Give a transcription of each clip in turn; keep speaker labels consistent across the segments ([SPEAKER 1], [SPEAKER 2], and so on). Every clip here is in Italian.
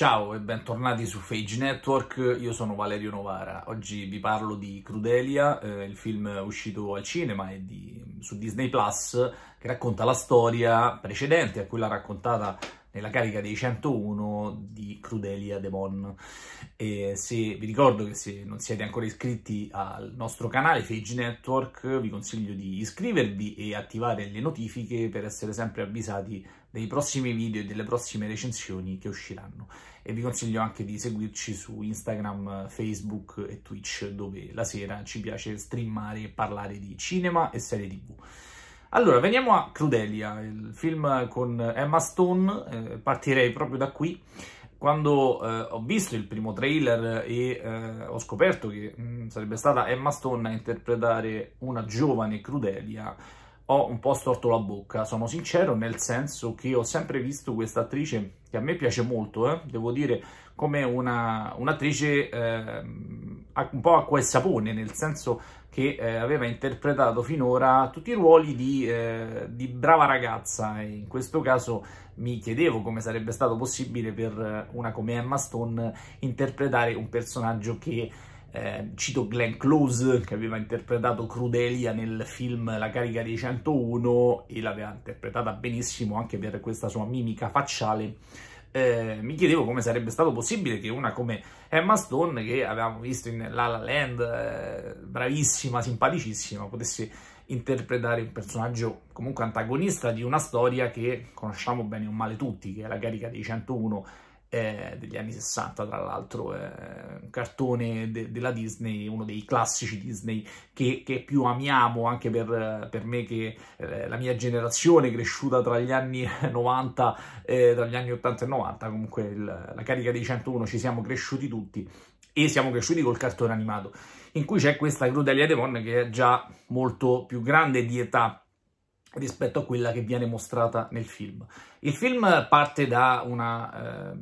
[SPEAKER 1] Ciao e bentornati su Phage Network, io sono Valerio Novara. Oggi vi parlo di Crudelia, eh, il film uscito al cinema e di, su Disney Plus, che racconta la storia precedente a quella raccontata nella carica dei 101 di Crudelia Demon. E se vi ricordo che se non siete ancora iscritti al nostro canale Phage Network, vi consiglio di iscrivervi e attivare le notifiche per essere sempre avvisati dei prossimi video e delle prossime recensioni che usciranno. E vi consiglio anche di seguirci su Instagram, Facebook e Twitch, dove la sera ci piace streamare e parlare di cinema e serie tv. Allora, veniamo a Crudelia, il film con Emma Stone, eh, partirei proprio da qui. Quando eh, ho visto il primo trailer e eh, ho scoperto che mh, mm, sarebbe stata Emma Stone a interpretare una giovane Crudelia, ho un po' storto la bocca, sono sincero, nel senso che ho sempre visto questa attrice che a me piace molto, eh, devo dire, come un'attrice eh, un po' acqua e sapone, nel senso che eh, aveva interpretato finora tutti i ruoli di, eh, di, brava ragazza. In questo caso mi chiedevo come sarebbe stato possibile per una come Emma Stone interpretare un personaggio che eh, cito Glenn Close che aveva interpretato Crudelia nel film La carica dei 101 e l'aveva interpretata benissimo anche per questa sua mimica facciale. Eh, mi chiedevo come sarebbe stato possibile che una come Emma Stone, che avevamo visto in La La Land, eh, bravissima, simpaticissima, potesse interpretare un personaggio comunque antagonista di una storia che conosciamo bene o male tutti, che è la carica dei 101 eh, degli anni 60, tra l'altro, eh, un cartone de della Disney, uno dei classici Disney che, che più amiamo anche per, per me che eh, la mia generazione cresciuta tra gli anni 90, eh, tra gli anni 80 e 90, comunque il, la carica dei 101 ci siamo cresciuti tutti e siamo cresciuti col cartone animato, in cui c'è questa Crudelia Devon che è già molto più grande di età rispetto a quella che viene mostrata nel film. Il film parte da una eh,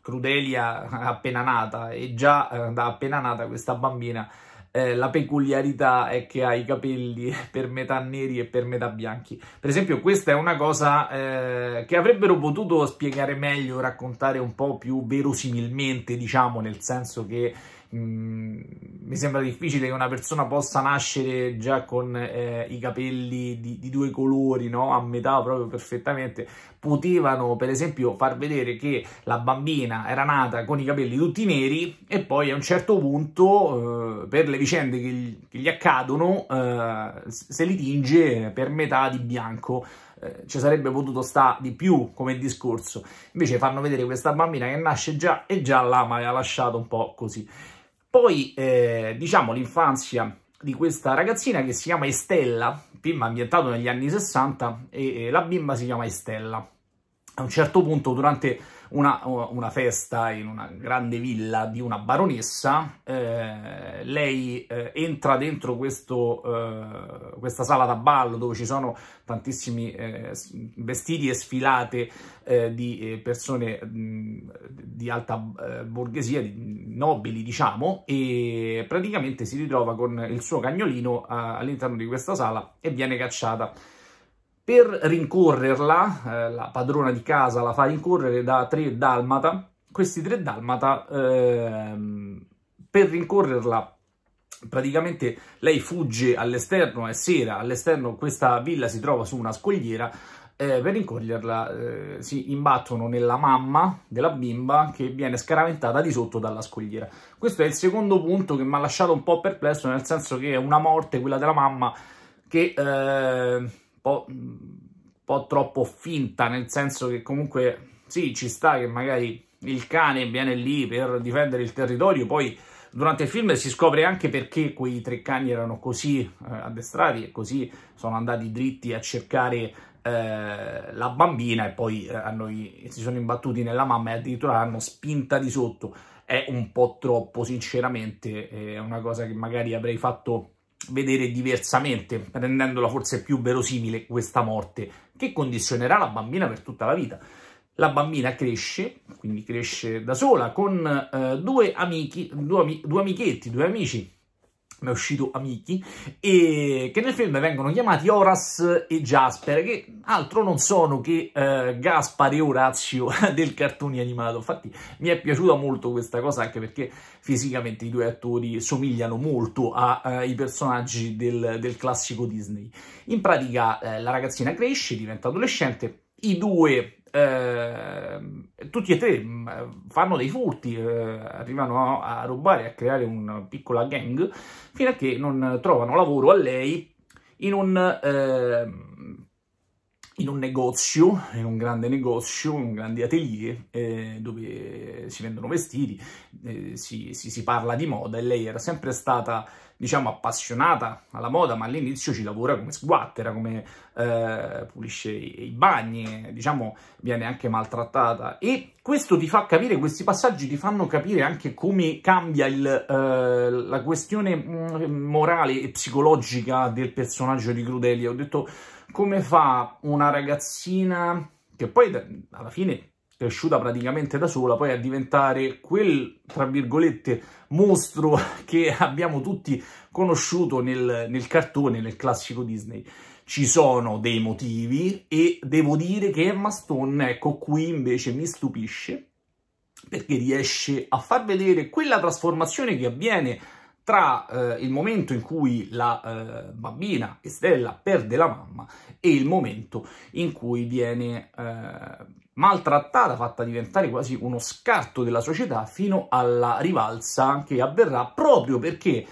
[SPEAKER 1] Crudelia appena nata e già eh, da appena nata questa bambina eh, la peculiarità è che ha i capelli per metà neri e per metà bianchi. Per esempio questa è una cosa eh, che avrebbero potuto spiegare meglio, raccontare un po' più verosimilmente, diciamo, nel senso che Mm, mi sembra difficile che una persona possa nascere già con eh, i capelli di, di, due colori, no? a metà proprio perfettamente. Potevano, per esempio, far vedere che la bambina era nata con i capelli tutti neri e poi a un certo punto, eh, per le vicende che gli, che gli accadono, eh, se li tinge per metà di bianco. Eh, ci sarebbe potuto stare di più come discorso. Invece fanno vedere questa bambina che nasce già e già là mi ha lasciato un po' così. Poi, eh, diciamo, l'infanzia di questa ragazzina che si chiama Estella, film ambientato negli anni 60, e, e la bimba si chiama Estella. A un certo punto, durante una, una, festa in una grande villa di una baronessa, eh, lei eh, entra dentro questo, eh, questa sala da ballo dove ci sono tantissimi eh, vestiti e sfilate eh, di eh, persone mh, di alta borghesia, di nobili diciamo, e praticamente si ritrova con il suo cagnolino all'interno di questa sala e viene cacciata. Per rincorrerla, eh, la padrona di casa la fa rincorrere da tre dalmata. Questi tre dalmata, eh, per rincorrerla, praticamente lei fugge all'esterno, è sera, all'esterno questa villa si trova su una scogliera, eh, per rincorrerla eh, si imbattono nella mamma della bimba che viene scaraventata di sotto dalla scogliera. Questo è il secondo punto che mi ha lasciato un po' perplesso, nel senso che è una morte, quella della mamma, che eh, po', po' troppo finta, nel senso che comunque sì, ci sta che magari il cane viene lì per difendere il territorio, poi durante il film si scopre anche perché quei tre cani erano così eh, addestrati e così sono andati dritti a cercare eh, la bambina e poi eh, hanno, si sono imbattuti nella mamma e addirittura l'hanno spinta di sotto. È un po' troppo, sinceramente, è una cosa che magari avrei fatto vedere diversamente, rendendola forse più verosimile questa morte, che condizionerà la bambina per tutta la vita. La bambina cresce, quindi cresce da sola, con eh, due amici, due, due amichetti, due amici, mi è uscito Amici, e che nel film vengono chiamati Horace e Jasper, che altro non sono che eh, Gaspar e Orazio del cartone animato. Infatti mi è piaciuta molto questa cosa, anche perché fisicamente i due attori somigliano molto ai eh, personaggi del, del, classico Disney. In pratica eh, la ragazzina cresce, diventa adolescente, i due eh, tutti e tre mm, fanno dei furti, eh, arrivano a, a rubare, a creare una piccola gang, fino a che non trovano lavoro a lei in un, eh, in un negozio, in un grande negozio, un grande atelier, eh, dove si vendono vestiti, eh, si, si, si parla di moda e lei era sempre stata diciamo, appassionata alla moda, ma all'inizio ci lavora come sguattera, come eh, pulisce i, i bagni, diciamo, viene anche maltrattata. E questo ti fa capire, questi passaggi ti fanno capire anche come cambia il, eh, la questione mm, morale e psicologica del personaggio di Crudelia. Ho detto, come fa una ragazzina che poi alla fine cresciuta praticamente da sola, poi a diventare quel, tra virgolette, mostro che abbiamo tutti conosciuto nel, nel cartone, nel classico Disney. Ci sono dei motivi e devo dire che Emma Stone, ecco qui invece mi stupisce, perché riesce a far vedere quella trasformazione che avviene tra eh, il momento in cui la eh, bambina Estella perde la mamma e il momento in cui viene eh, maltrattata, fatta diventare quasi uno scarto della società fino alla rivalsa che avverrà proprio perché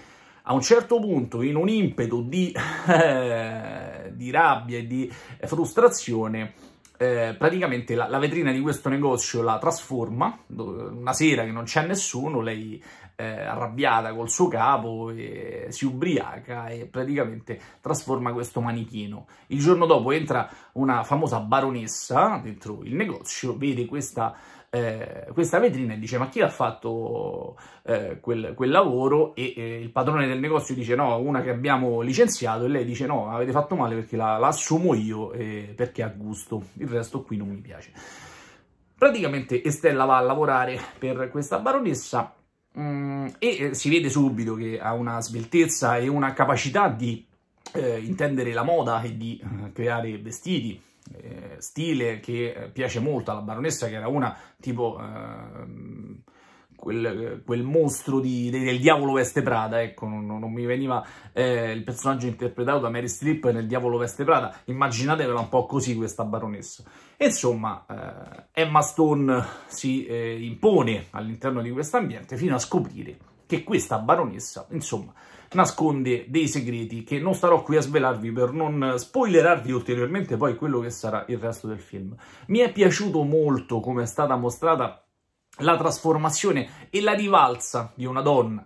[SPEAKER 1] a un certo punto, in un impeto di, eh, di rabbia e di frustrazione, eh, praticamente la, la, vetrina di questo negozio la trasforma, una sera che non c'è nessuno, lei eh, arrabbiata col suo capo e si ubriaca e praticamente trasforma questo manichino. Il giorno dopo entra una famosa baronessa dentro il negozio, vede questa eh, questa vetrina e dice ma chi ha fatto eh, quel, quel, lavoro e eh, il padrone del negozio dice no, una che abbiamo licenziato e lei dice no, avete fatto male perché la, la assumo io eh, perché ha gusto, il resto qui non mi piace. Praticamente Estella va a lavorare per questa baronessa mm, e eh, si vede subito che ha una sveltezza e una capacità di eh, intendere la moda e di creare vestiti eh, stile che eh, piace molto alla baronessa, che era una tipo eh, quel, quel, mostro di, del diavolo veste Prada, ecco, non, non mi veniva eh, il personaggio interpretato da Mary Streep nel diavolo veste Prada, immaginatevela un po' così questa baronessa. Insomma, eh, Emma Stone si eh, impone all'interno di questo ambiente fino a scoprire che questa baronessa, insomma, nasconde dei segreti che non starò qui a svelarvi per non spoilerarvi ulteriormente poi quello che sarà il resto del film. Mi è piaciuto molto come è stata mostrata la trasformazione e la rivalsa di una donna.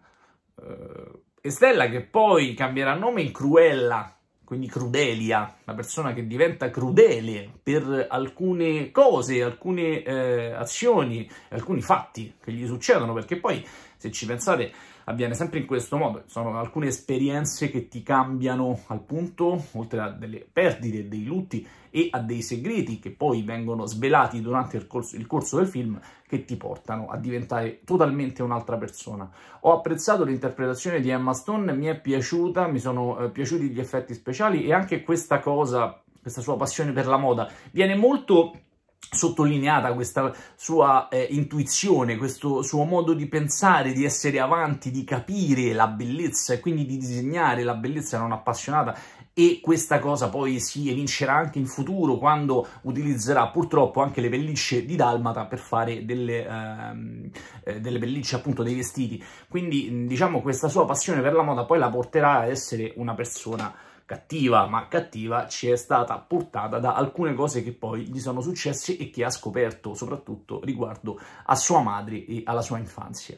[SPEAKER 1] Uh, Estella che poi cambierà nome in Cruella, quindi Crudelia, una persona che diventa crudele per alcune cose, alcune eh, azioni, alcuni fatti che gli succedono, perché poi, se ci pensate, avviene sempre in questo modo. Sono alcune esperienze che ti cambiano al punto, oltre a delle perdite, dei lutti e a dei segreti che poi vengono svelati durante il corso, il corso del film, che ti portano a diventare totalmente un'altra persona. Ho apprezzato l'interpretazione di Emma Stone, mi è piaciuta, mi sono eh, piaciuti gli effetti speciali e anche questa cosa, questa sua passione per la moda, viene molto sottolineata questa sua eh, intuizione, questo suo modo di pensare, di essere avanti, di capire la bellezza e quindi di disegnare la bellezza non appassionata e questa cosa poi si evincerà anche in futuro quando utilizzerà purtroppo anche le pellicce di Dalmata per fare delle, ehm, eh, delle pellicce appunto dei vestiti. Quindi diciamo questa sua passione per la moda poi la porterà a essere una persona cattiva, ma cattiva ci è stata portata da alcune cose che poi gli sono successe e che ha scoperto, soprattutto riguardo a sua madre e alla sua infanzia.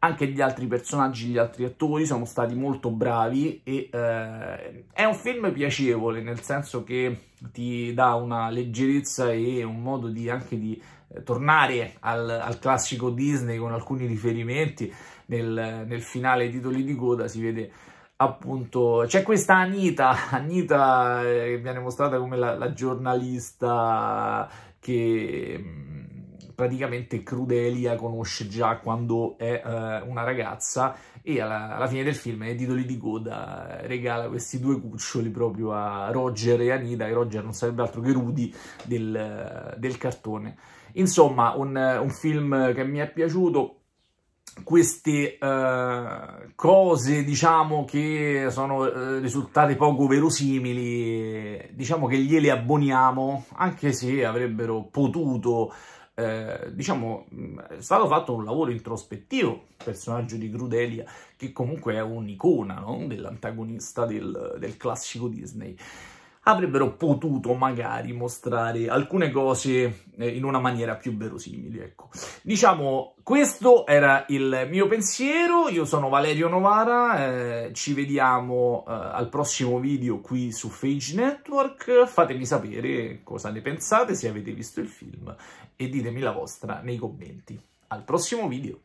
[SPEAKER 1] Anche gli altri personaggi, gli altri attori sono stati molto bravi e eh, è un film piacevole, nel senso che ti dà una leggerezza e un modo di, anche di eh, tornare al, al, classico Disney con alcuni riferimenti. Nel, nel finale titoli di coda si vede appunto c'è questa Anita, Anita eh, che viene mostrata come la, la giornalista che, praticamente Crudelia conosce già quando è uh, una ragazza e alla, alla, fine del film, nei titoli di coda, regala questi due cuccioli proprio a Roger e Anita, e Roger non sarebbe altro che Rudy del, del cartone. Insomma, un, un film che mi è piaciuto, queste uh, cose, diciamo, che sono uh, risultate poco verosimili, diciamo che gliele abboniamo, anche se avrebbero potuto, uh, diciamo, è stato fatto un lavoro introspettivo, il personaggio di Crudelia, che comunque è un'icona no? dell'antagonista del, del classico Disney avrebbero potuto magari mostrare alcune cose eh, in una maniera più verosimile, ecco. Diciamo, questo era il mio pensiero, io sono Valerio Novara, eh, ci vediamo eh, al prossimo video qui su Phage Network, fatemi sapere cosa ne pensate, se avete visto il film, e ditemi la vostra nei commenti. Al prossimo video!